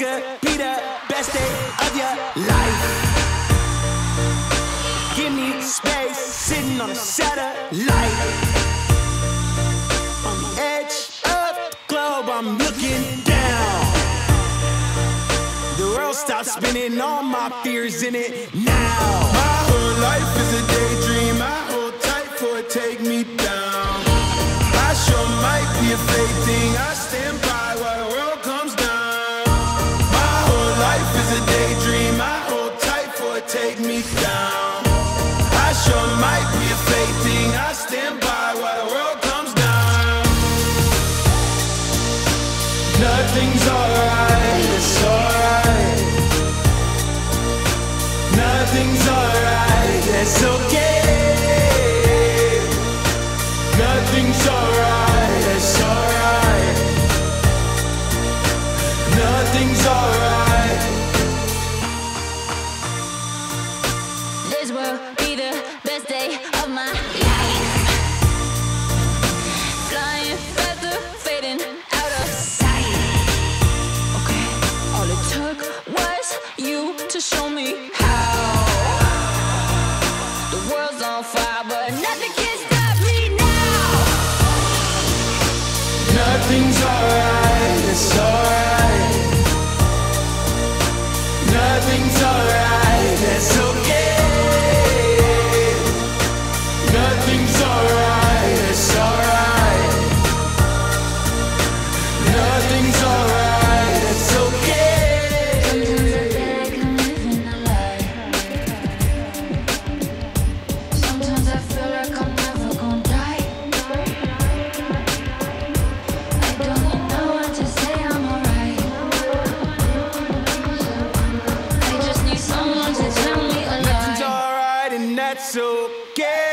could be the best day of your life. Give me space, sitting on a satellite. On the edge of the globe, I'm looking down. The world stops spinning, all my fears in it now. My whole life is a daydream. I hold tight for it, take me down. I sure might be a fake thing. I take me down. will be the best day of my life. Flying feather fading out of sight. Okay, all it took was you to show me how. The world's on fire, but nothing can stop me now. Nothing's alright, it's alright. Nothing's alright. and that's okay.